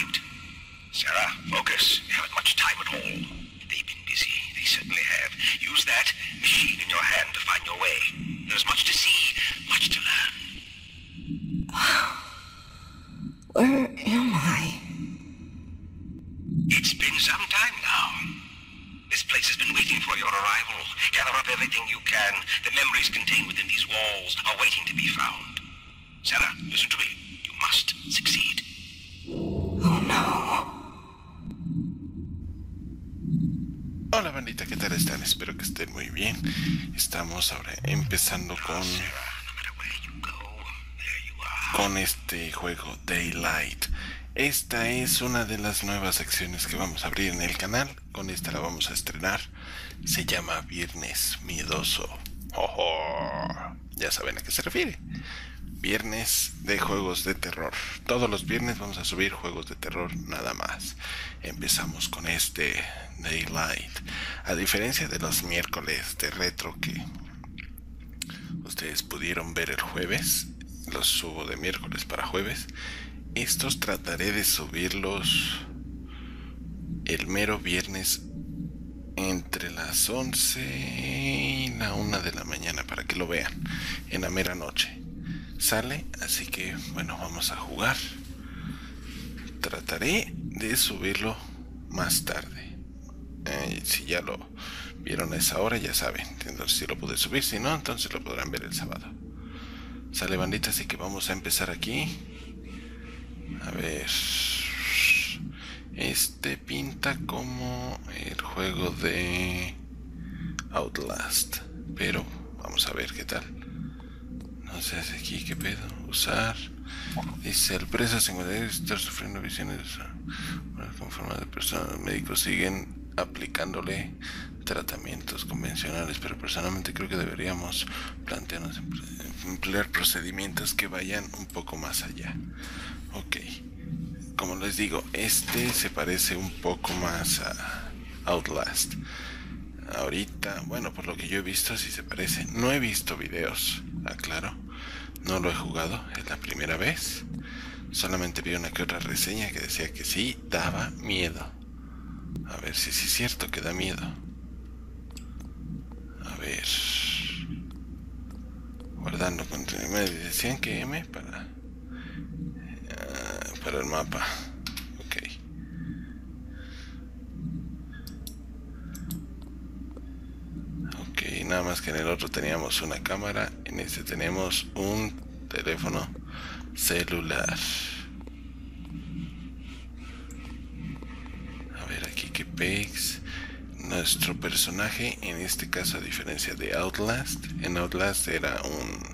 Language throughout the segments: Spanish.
arrived. Sarah, focus. You haven't much time at all. They've been busy. They certainly have. Use that machine in your hand to find your way. There's much to see, much to learn. Where am I? It's been some time now. This place has been waiting for your arrival. Gather up everything you can. The memories contained within these walls are waiting to be found. Sarah, listen to me. You must succeed. Hola bandita, ¿qué tal están? Espero que estén muy bien. Estamos ahora empezando con, con este juego Daylight. Esta es una de las nuevas secciones que vamos a abrir en el canal. Con esta la vamos a estrenar. Se llama Viernes Miedoso. ¡Ojo! Ya saben a qué se refiere. Viernes de juegos de terror. Todos los viernes vamos a subir juegos de terror nada más. Empezamos con este Daylight. A diferencia de los miércoles de retro que ustedes pudieron ver el jueves, los subo de miércoles para jueves. Estos trataré de subirlos el mero viernes entre las 11 y la 1 de la mañana para que lo vean en la mera noche. Sale, así que bueno, vamos a jugar. Trataré de subirlo más tarde. Eh, si ya lo vieron a esa hora, ya saben. Entonces, si lo pude subir, si no, entonces lo podrán ver el sábado. Sale bandita, así que vamos a empezar aquí. A ver. Este pinta como el juego de Outlast. Pero vamos a ver qué tal. Sé aquí qué pedo. Usar. Dice el preso 52 está sufriendo visiones con forma de personas. Médicos siguen aplicándole tratamientos convencionales, pero personalmente creo que deberíamos plantearnos emplear procedimientos que vayan un poco más allá. Ok, como les digo, este se parece un poco más a Outlast. Ahorita, bueno, por lo que yo he visto, sí se parece. No he visto videos, aclaro. No lo he jugado, es la primera vez. Solamente vi una que otra reseña que decía que sí, daba miedo. A ver si sí es cierto que da miedo. A ver. Guardando contenido. Me decían que M para. ah, para el mapa. Ok. Ok, nada más que en el otro teníamos una cámara. En este tenemos un teléfono celular. A ver aquí qué pegs. Nuestro personaje, en este caso a diferencia de Outlast, en Outlast era un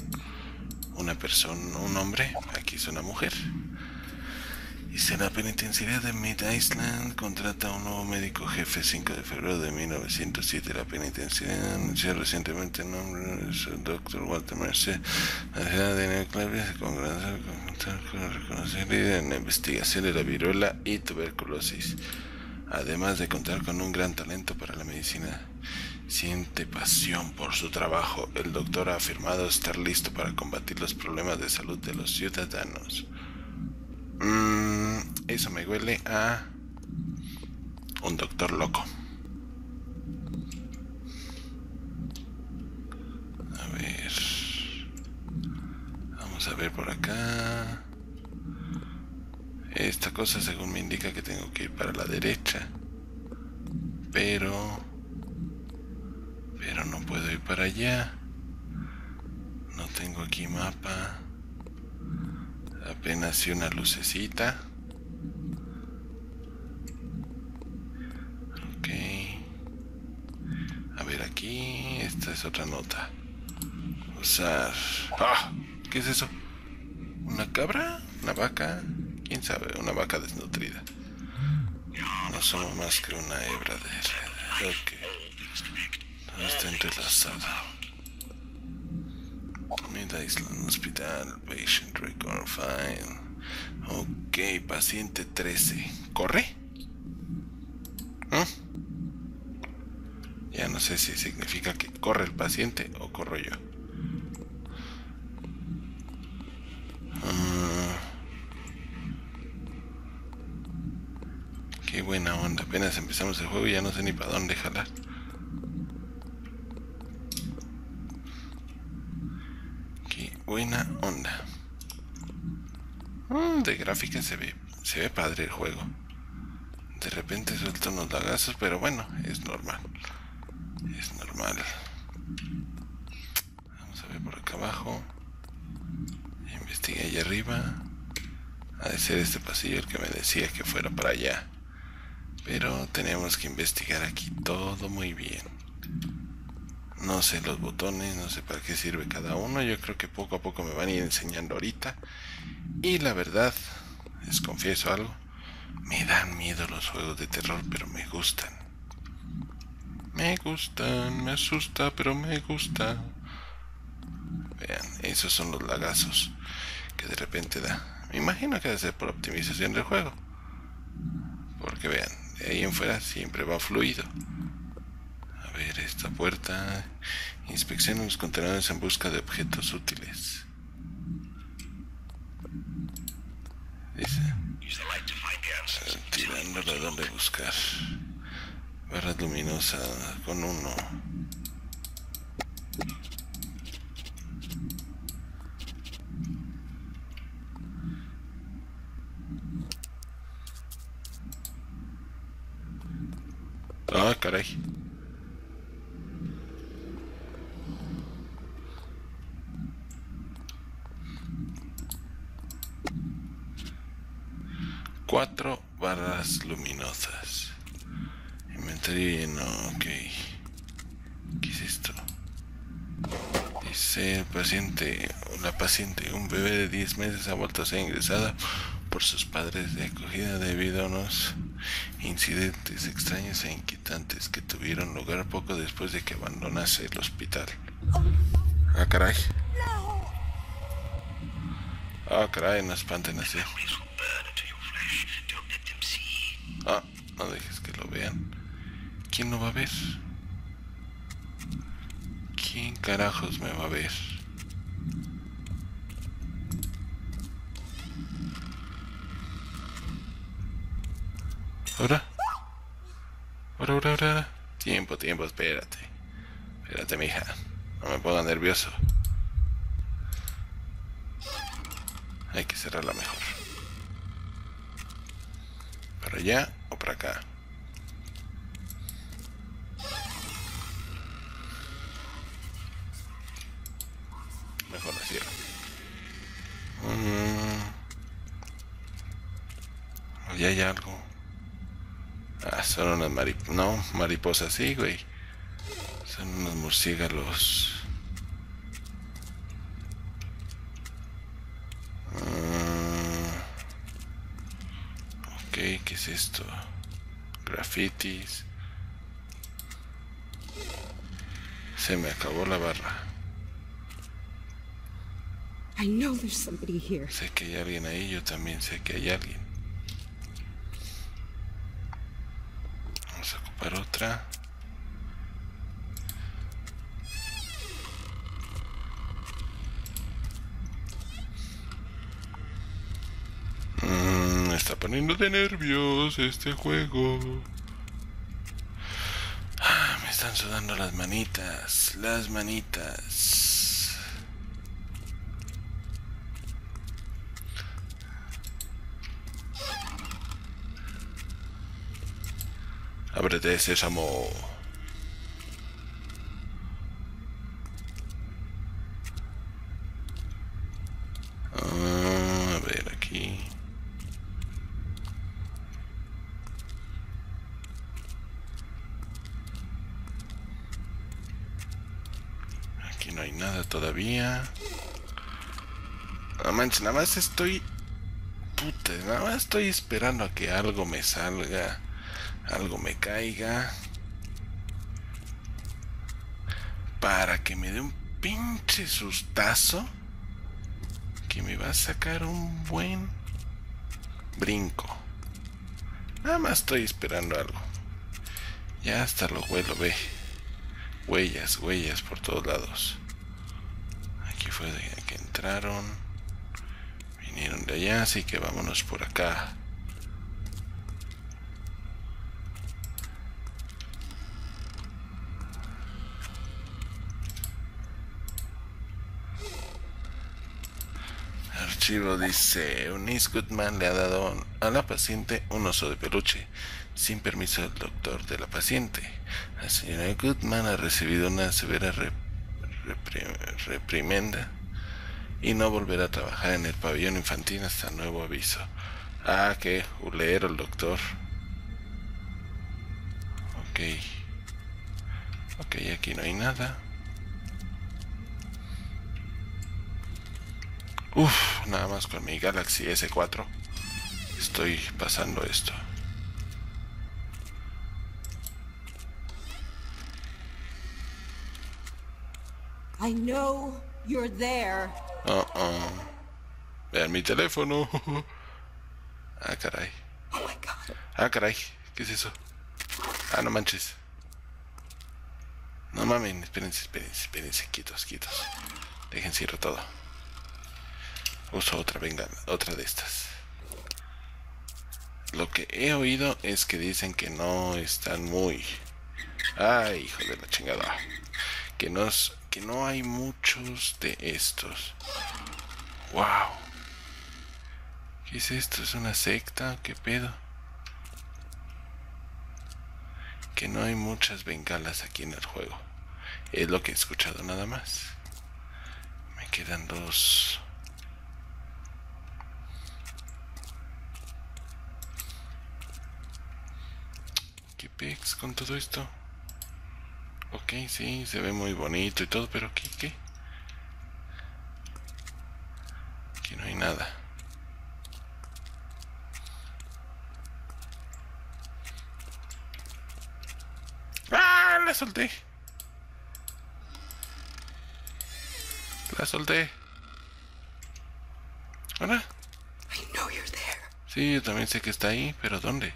una persona, un hombre, aquí es una mujer. Dice la penitenciaría de Mid Island contrata a un nuevo médico jefe 5 de febrero de 1907. La penitenciaria anunció recientemente el nombre del doctor Walter Mercer. La ciudad de Neoclavia se congratula con reconocer líder en la investigación de la viruela y tuberculosis. Además de contar con un gran talento para la medicina, siente pasión por su trabajo. El doctor ha afirmado estar listo para combatir los problemas de salud de los ciudadanos. Mm, eso me huele a un doctor loco. A ver. Vamos a ver por acá. Esta cosa según me indica que tengo que ir para la derecha. Pero... Pero no puedo ir para allá. No tengo aquí mapa. Apenas si una lucecita. Ok. A ver aquí. Esta es otra nota. Usar... ¡Ah! ¿Qué es eso? ¿Una cabra? ¿Una vaca? ¿Quién sabe? Una vaca desnutrida. No somos más que una hebra de... Ok. Todo está entrelazado. Island Hospital, Patient Record File. Ok, paciente 13. ¿Corre? ¿Mm? Ya no sé si significa que corre el paciente o corro yo. Ah. buena onda. Apenas empezamos el juego y ya no sé ni para dónde jalar. Qué buena onda. Mm, de gráfica se ve, se ve padre el juego. De repente suelta unos lagazos, pero bueno, es normal. Es normal. Vamos a ver por acá abajo. Investigué allá arriba. Ha de ser este pasillo el que me decía que fuera para allá. Pero tenemos que investigar aquí todo muy bien. No sé los botones, no sé para qué sirve cada uno. Yo creo que poco a poco me van a ir enseñando ahorita. Y la verdad, les confieso algo. Me dan miedo los juegos de terror, pero me gustan. Me gustan, me asusta, pero me gusta. Vean, esos son los lagazos que de repente da. Me imagino que debe ser por optimización del juego. Porque vean, de ahí en fuera siempre va fluido. Ver, esta puerta. Inspecciona los contenedores en busca de objetos útiles. Dice. Tirándola donde buscar. Barra luminosa con uno. Ah, caray. Cuatro barras luminosas. Inventario lleno, ok. ¿Qué es esto? Dice el paciente, la paciente, un bebé de 10 meses ha vuelto a ser ingresada por sus padres de acogida debido a unos incidentes extraños e inquietantes que tuvieron lugar poco después de que abandonase el hospital. Ah, caray. Ah, caray, no espanten así. Ah, no dejes que lo vean. ¿Quién lo va a ver? ¿Quién carajos me va a ver? ¿Ahora? ¿Ahora, ahora, ahora? Tiempo, tiempo, espérate. Espérate, mija. No me ponga nervioso. Hay que cerrarla mejor. ¿Para allá o para acá? Mejor la cierro. Mm. Allá hay algo. Ah, son unas mariposas. No, mariposas sí, güey. Son unos murciélagos. Ah. Ok, ¿qué es esto? Grafitis. Se me acabó la barra. I know there's somebody here. Sé que hay alguien ahí, yo también sé que hay alguien. Vamos a ocupar otra. Mm, me está poniendo de nervios este juego. Ah, me están sudando las manitas, las manitas. Ábrete, sésamo. Ah, a ver aquí. Aquí no hay nada todavía. No manches, nada más estoy. Puta, nada más estoy esperando a que algo me salga. Algo me caiga. Para que me dé un pinche sustazo. Que me va a sacar un buen brinco. Nada más estoy esperando algo. Ya hasta lo huelo, ve. Huellas, huellas por todos lados fue de que entraron. Vinieron de allá, así que vámonos por acá. Archivo dice, unis Goodman le ha dado a la paciente un oso de peluche, sin permiso del doctor de la paciente. La señora Goodman ha recibido una severa reputación reprimenda y no volverá a trabajar en el pabellón infantil hasta nuevo aviso. Ah, qué hulero el doctor. Ok. Ok, aquí no hay nada. Uf, nada más con mi Galaxy S4 estoy pasando esto. I know you're there. Uh -uh. Vean mi teléfono. ah, caray. Oh my god. Ah, caray. ¿Qué es eso? Ah, no manches. No mames, espérense, espérense, espérense, quietos, quietos. Dejen cierro todo. Uso otra, venga, otra de estas. Lo que he oído es que dicen que no están muy... Ay, hijo de la chingada. Que no, que no hay muchos de estos. Wow. ¿Qué es esto? ¿Es una secta? ¿Qué pedo? Que no hay muchas bengalas aquí en el juego. Es lo que he escuchado nada más. Me quedan dos. ¿Qué pex con todo esto? Ok, sí, se ve muy bonito y todo, pero ¿qué? ¿Qué? Aquí no hay nada. ¡Ah! La solté. La solté. ¿Hola? Sí, yo también sé que está ahí, pero ¿dónde?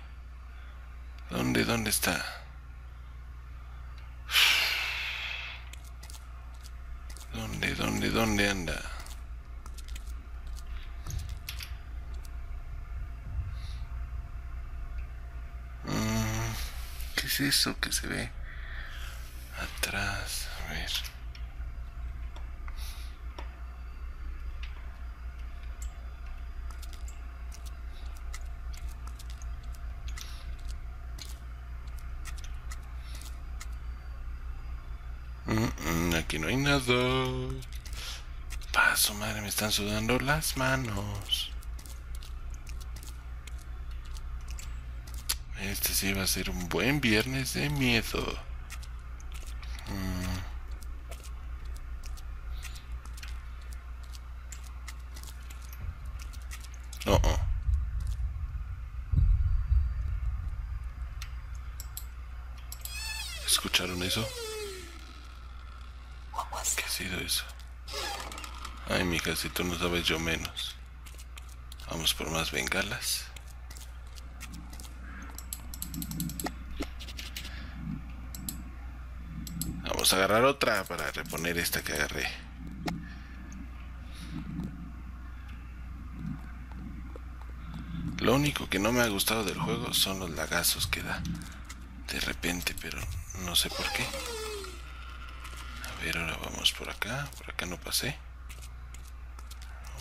¿Dónde, dónde está? ¿Dónde, dónde, dónde anda? Mm, ¿Qué es eso que se ve atrás? A ver. Mm, mm, aquí no hay nada. Paso, madre, me están sudando las manos. Este sí va a ser un buen viernes de miedo. Mm. Oh, oh. ¿Escucharon eso? ¿Qué ha sido eso? Ay, mija, si tú no sabes, yo menos. Vamos por más bengalas. Vamos a agarrar otra para reponer esta que agarré. Lo único que no me ha gustado del juego son los lagazos que da de repente, pero no sé por qué. A ver, ahora vamos por acá. Por acá no pasé.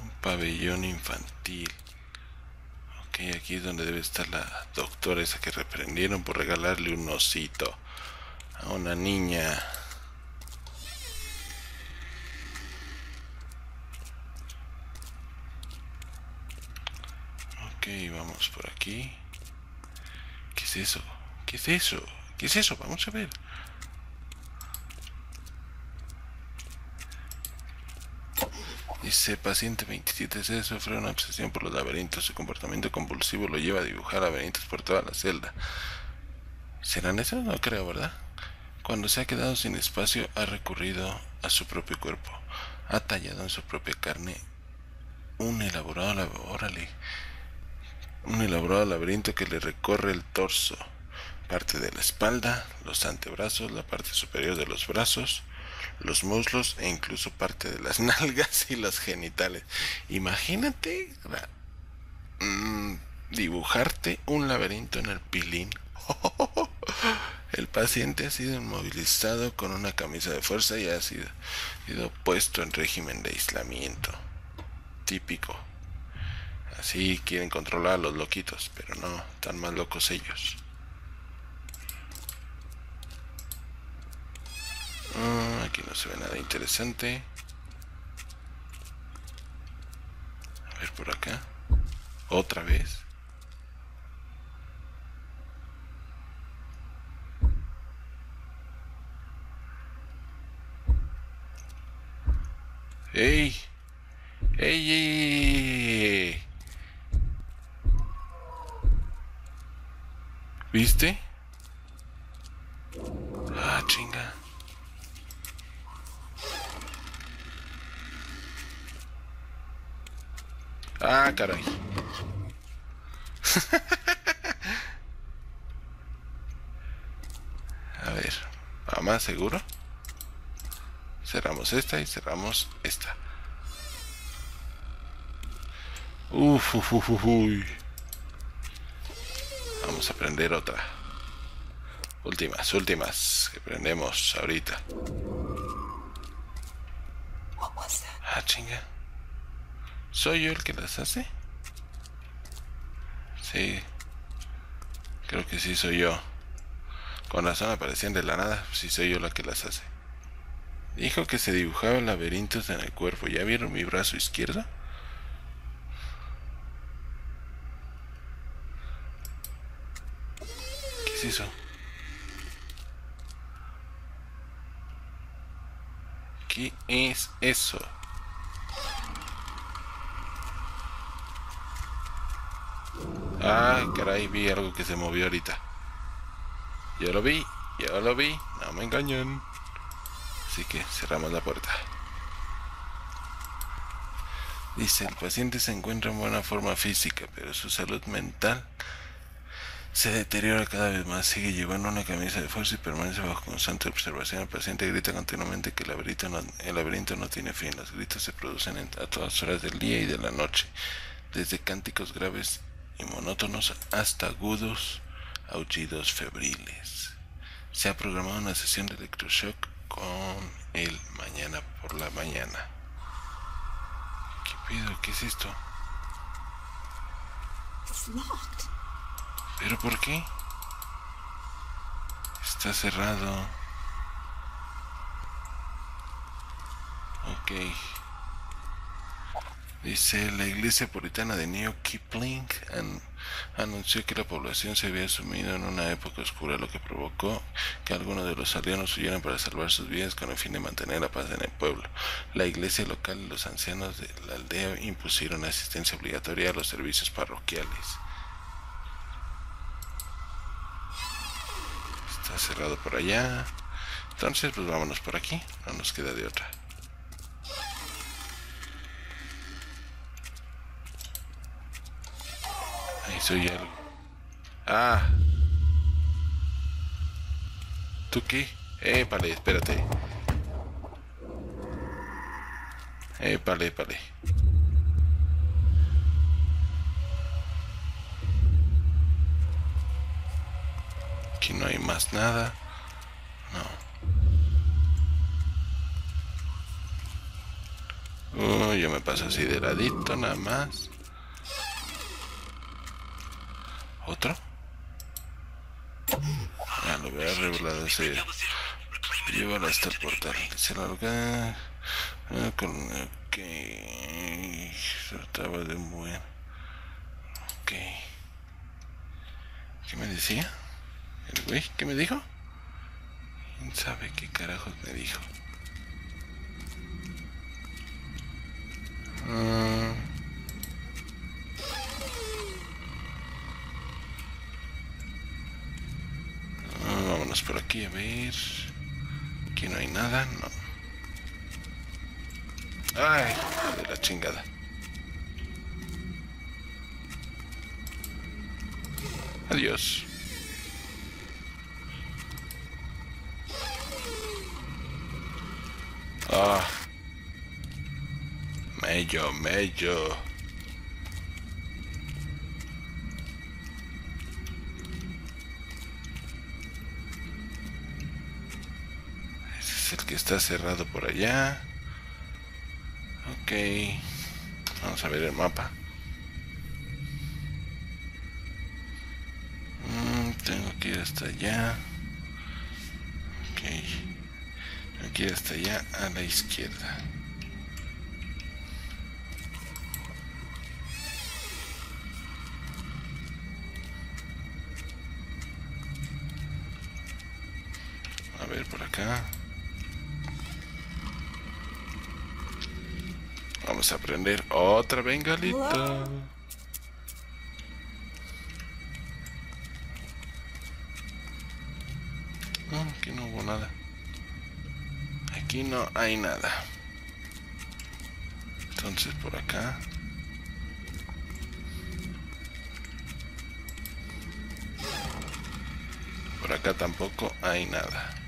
Un pabellón infantil. Ok, aquí es donde debe estar la doctora esa que reprendieron por regalarle un osito a una niña. Ok, vamos por aquí. ¿Qué es eso? ¿Qué es eso? ¿Qué es eso? Vamos a ver. Dice paciente 27C sufre una obsesión por los laberintos. Su comportamiento compulsivo lo lleva a dibujar laberintos por toda la celda. ¿Serán esos? No creo, ¿verdad? Cuando se ha quedado sin espacio, ha recurrido a su propio cuerpo. Ha tallado en su propia carne un elaborado, lab- órale, un elaborado laberinto que le recorre el torso, parte de la espalda, los antebrazos, la parte superior de los brazos, los muslos e incluso parte de las nalgas y los genitales. Imagínate mm, dibujarte un laberinto en el pilín. El paciente ha sido inmovilizado con una camisa de fuerza y ha sido, sido puesto en régimen de aislamiento. Típico, Así quieren controlar a los loquitos, pero no, están más locos ellos. Ah, aquí no se ve nada interesante. A ver por acá. Otra vez. ¡Ey! ¡Ey, ey, ey, ¿Viste? Ah, chinga. Ah, caray. A ver, ¿va más seguro? Cerramos esta y cerramos esta. Uf, uf, uf, uy. Vamos a prender otra. Últimas, últimas que prendemos ahorita. Ah, chinga. ¿Soy yo el que las hace? Sí. Creo que sí soy yo. Con razón aparecían de la nada. Sí soy yo la que las hace. Dijo que se dibujaban laberintos en el cuerpo. ¿Ya vieron mi brazo izquierdo? Es eso? ¿Qué es eso? Ah, caray, vi algo que se movió ahorita. Yo lo vi, yo lo vi, no me engañan. Así que cerramos la puerta. Dice, el paciente se encuentra en buena forma física, pero su salud mental se deteriora cada vez más. Sigue llevando una camisa de fuerza y permanece bajo constante observación. El paciente grita continuamente que el laberinto no, el laberinto no tiene fin. Los gritos se producen en- a todas horas del día y de la noche, desde cánticos graves y monótonos hasta agudos aullidos febriles. Se ha programado una sesión de electroshock con él mañana por la mañana. ¿Qué pido? ¿Qué es esto? It's locked. ¿Pero por qué? Está cerrado. Ok. Dice, la iglesia puritana de New Kipling an- anunció que la población se había sumido en una época oscura, lo que provocó que algunos de los aldeanos huyeran para salvar sus vidas con el fin de mantener la paz en el pueblo. La iglesia local y los ancianos de la aldea impusieron asistencia obligatoria a los servicios parroquiales. Está cerrado por allá. Entonces, pues vámonos por aquí. No nos queda de otra. Ahí soy algo. Ah. ¿Tú qué? Épale, espérate. Épale. No hay más nada. No. Yo me paso así de ladito nada más. ¿Otro? Ah, lo voy a revelar ese. Llévalo hasta el portal. Se larga. ah, con. Ok. Se trataba de un buen. Ok. ¿Qué me decía? ¿El güey? ¿Qué me dijo? ¿Quién sabe qué carajos me dijo? Ah, vámonos por aquí a ver. Aquí no hay nada, no. Ay, de la chingada. Adiós. mello, mello. Ese es el que está cerrado por allá. Ok. Vamos a ver el mapa. Mm, tengo que ir hasta allá. Ok. Tengo que ir hasta allá a la izquierda. Ver por acá. Vamos a prender otra bengalita. No, aquí no hubo nada. Aquí no hay nada. Entonces por acá. Por acá tampoco hay nada.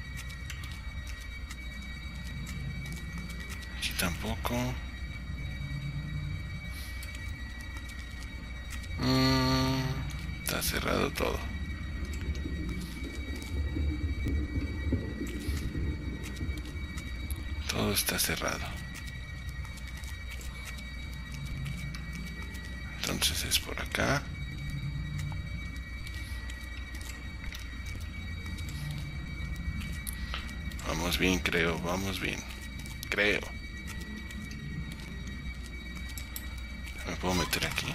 Mm, está cerrado todo. Todo está cerrado. Entonces es por acá. Vamos bien, creo, vamos bien. Creo. Puedo meter aquí?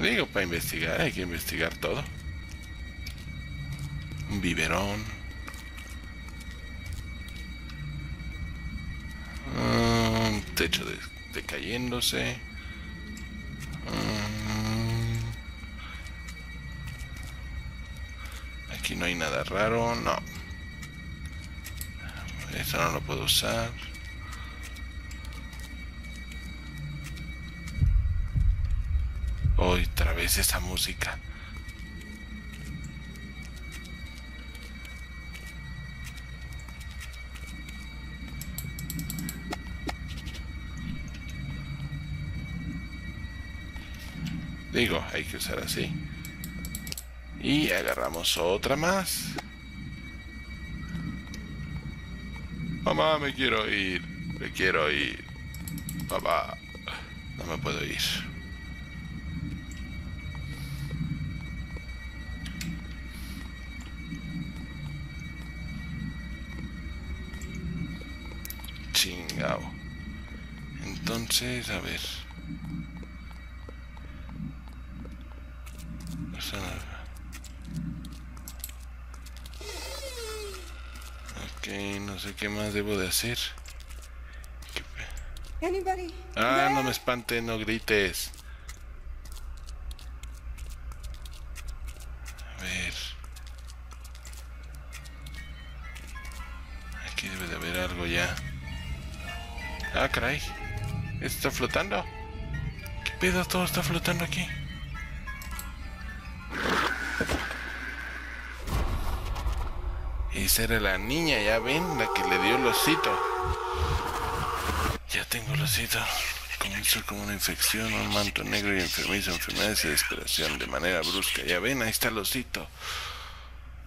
Digo, para investigar, hay que investigar todo. Un biberón. Un techo de- decayéndose. Mm. Aquí no hay nada raro, no. Eso no lo puedo usar. Otra vez esa música. Digo, hay que usar así. Y agarramos otra más. Mamá, me quiero ir. Me quiero ir. Papá, no me puedo ir. Entonces, a ver. No- Ok, no sé qué más debo de hacer. Ah, no me espantes, no grites. Ah, caray. ¿Esto está flotando? ¿Qué pedo? Todo está flotando aquí. Esa era la niña, ya ven, la que le dio el osito. Ya tengo el osito. Comenzó como una infección, un manto negro y enfermizo, enfermedades y desesperación de manera brusca. Ya ven, ahí está el osito.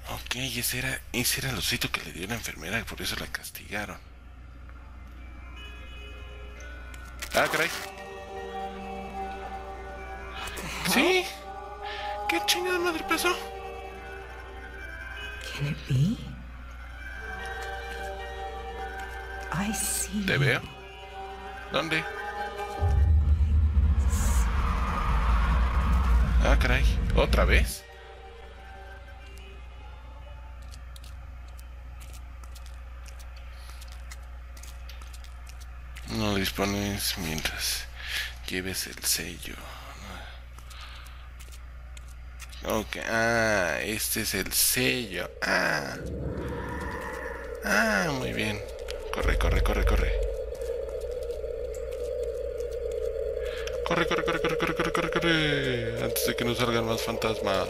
Ok, ese era, ese era el osito que le dio la enfermera y por eso la castigaron. Ah, caray. ¿Sí? ¿Qué chingada madre pasó? Can it be? I see. ¿Te veo? ¿Dónde? Ah, caray. ¿Otra vez? Dispones mientras lleves el sello. Ok, ah, este es el sello. Ah. Ah, muy bien. Corre, corre, corre, corre. Corre, corre, corre, corre, corre, corre, corre, corre. Antes de que nos salgan más fantasmas.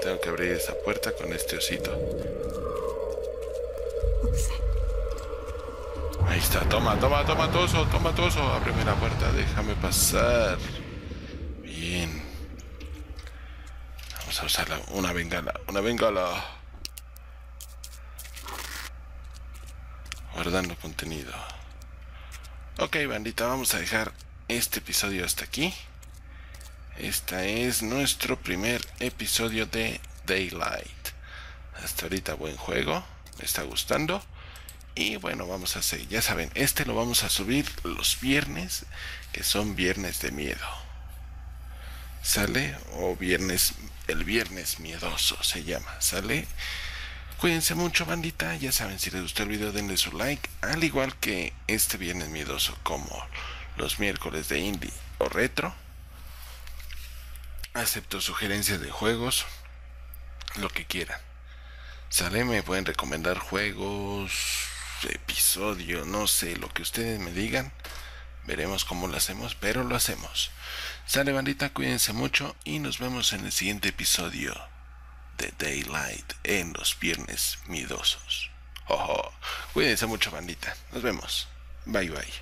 Tengo que abrir esa puerta con este osito. Ahí está, toma, toma, toma tu oso, toma tu oso. Ábreme la puerta, déjame pasar. Bien. Vamos a usar una bengala, una bengala. guardando contenido. Ok, bandita, vamos a dejar este episodio hasta aquí. Este es nuestro primer episodio de Daylight. Hasta ahorita buen juego, me está gustando. Y bueno, vamos a hacer, ya saben, este lo vamos a subir los viernes, que son viernes de miedo. ¿Sale? O viernes, el viernes miedoso se llama, ¿sale? Cuídense mucho, bandita. Ya saben, si les gustó el video, denle su like. Al igual que este viernes miedoso, como los miércoles de indie o retro. Acepto sugerencias de juegos, lo que quieran. Sale, me pueden recomendar juegos, episodio, no sé, lo que ustedes me digan. Veremos cómo lo hacemos, pero lo hacemos. Sale bandita, cuídense mucho y nos vemos en el siguiente episodio de Daylight en los viernes miedosos. Cuídense mucho bandita, nos vemos. Bye bye.